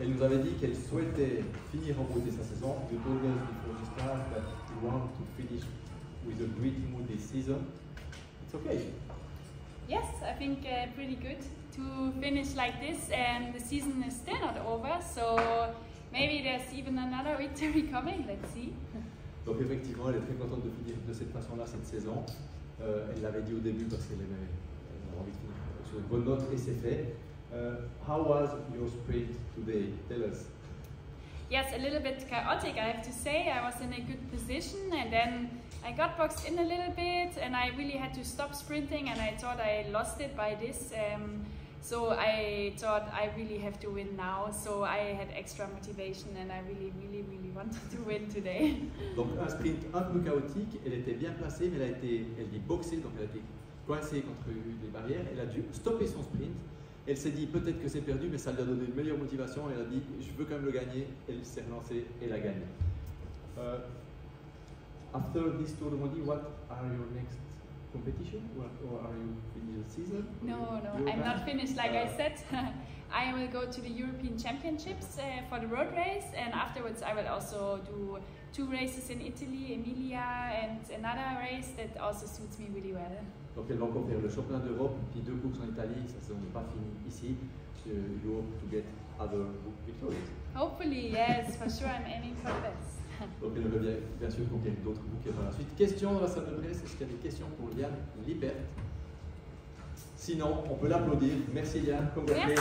Elle nous avait dit qu'elle souhaitait finir en beauté sa saison. You told us before the start that you want to finish with a great mood this season. It's okay. Yes, I think uh, pretty good to finish like this, and the season is still not over. So maybe there's even another victory coming. Let's see. Donc effectivement, elle est très contente de finir de cette façon-là cette saison. Euh, elle l'avait dit au début parce qu'elle avait, avait envie de finir sur une bonne note et c'est fait. Uh, how was your sprint today? Tell us. Yes, a little bit chaotic, I have to say. I was in a good position and then I got boxed in a little bit and I really had to stop sprinting and I thought I lost it by this. Um, so I thought I really have to win now. So I had extra motivation and I really, really, really wanted to win today. Donc un sprint un peu chaotique, elle était bien placée mais elle a été, elle dit boxée, donc elle a été coincée contre les barrières. Elle a dû stopper son sprint elle s'est dit peut-être que c'est perdu, mais ça lui a donné une meilleure motivation. Elle a dit je veux quand même le gagner. Elle s'est relancée et l'a gagné. Uh, after this tournament, what are your next competition? Or, or are you finished season? No, no, I'm not finished. Like uh, I said, I will go to the European Championships uh, for the road race, and afterwards I will also do two races in Italy, Emilia, and another race that also suits me really well. Donc elle va encore faire le championnat d'Europe, puis deux courses en Italie, sa saison n'est pas finie ici. So you hope to get other victories. Hopefully, yes, for sure I'm aiming for best. Donc elle veut bien, bien sûr conquérir d'autres bouquets par la suite. Question dans la salle de presse, est-ce qu'il y a des questions pour Liane Libert? Sinon, on peut l'applaudir. Merci. Merci.